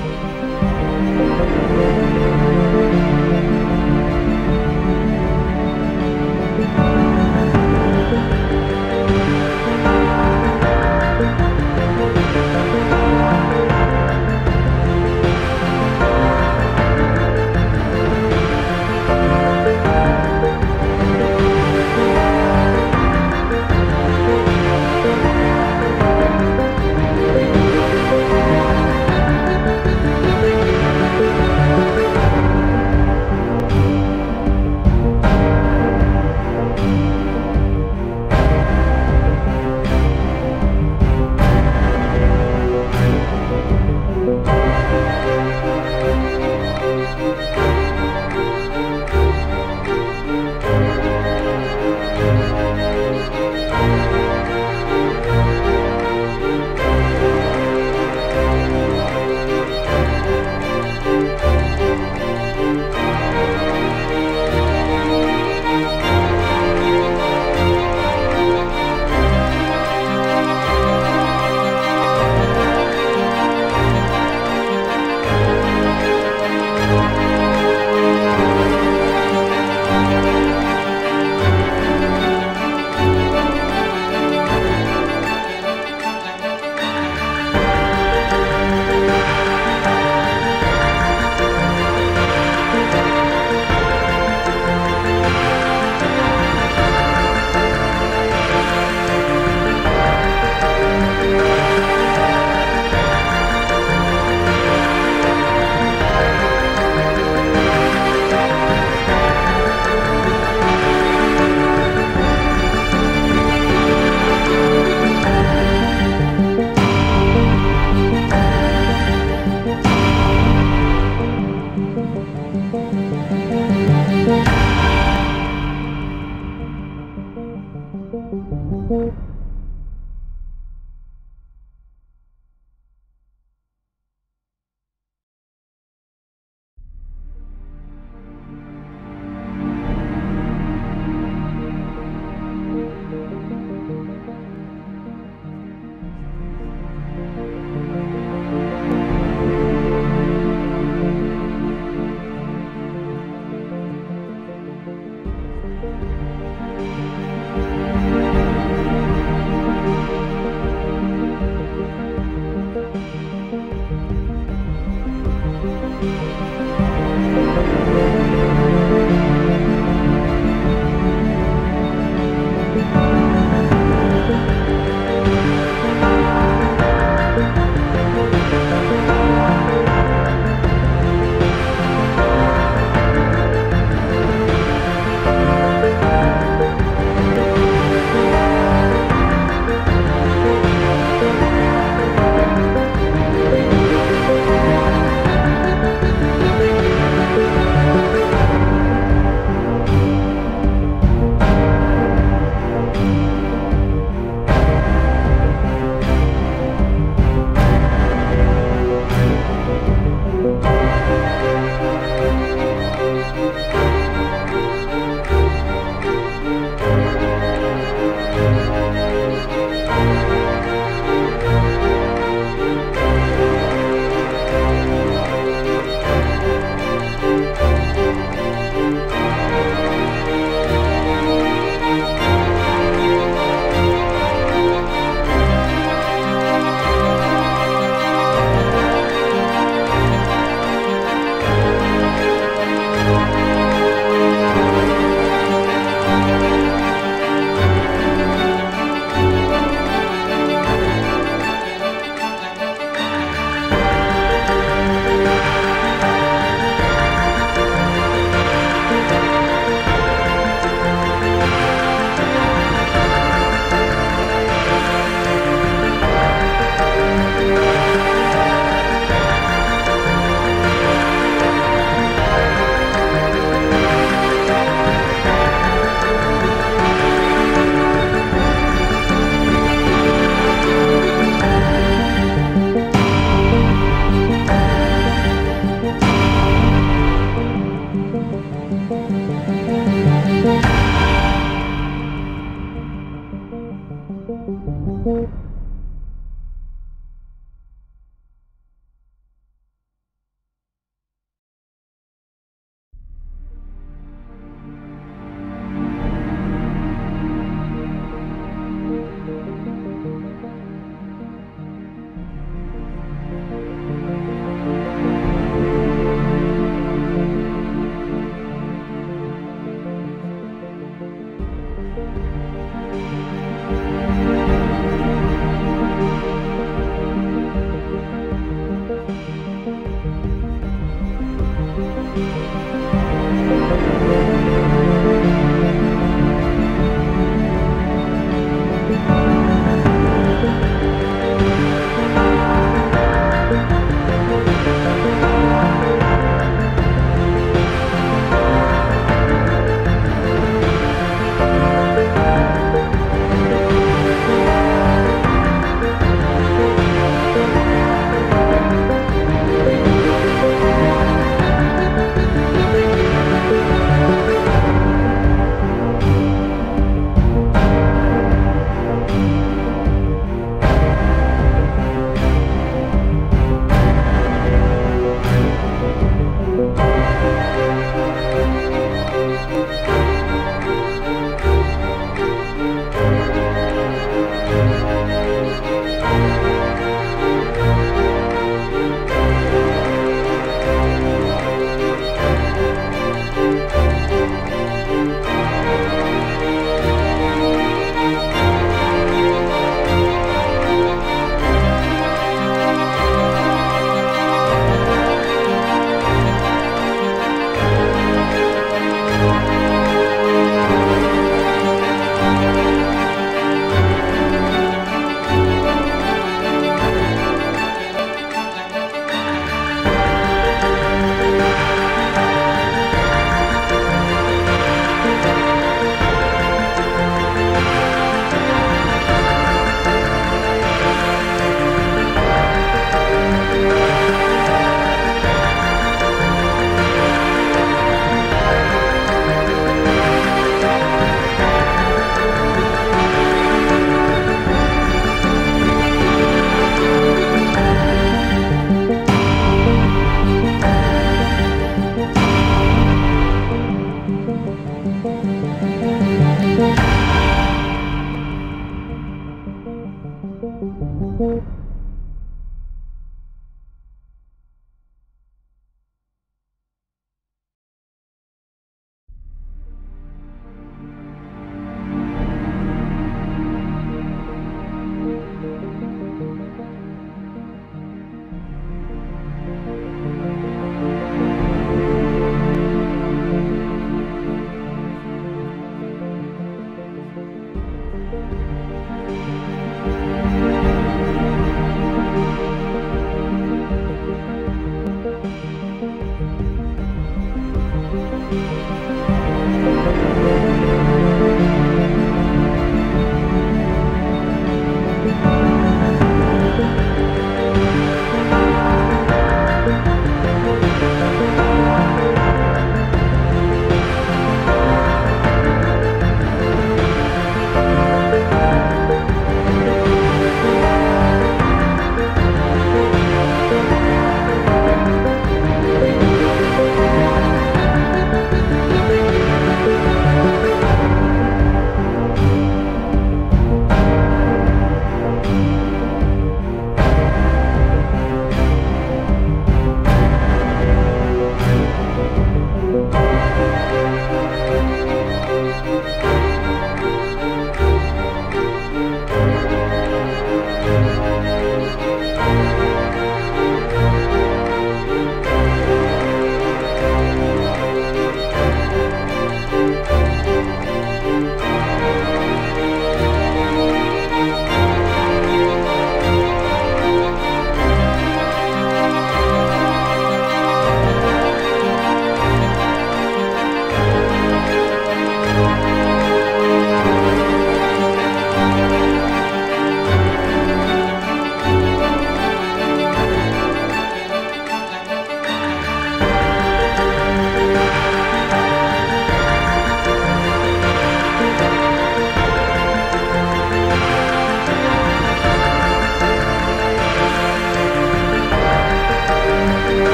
Música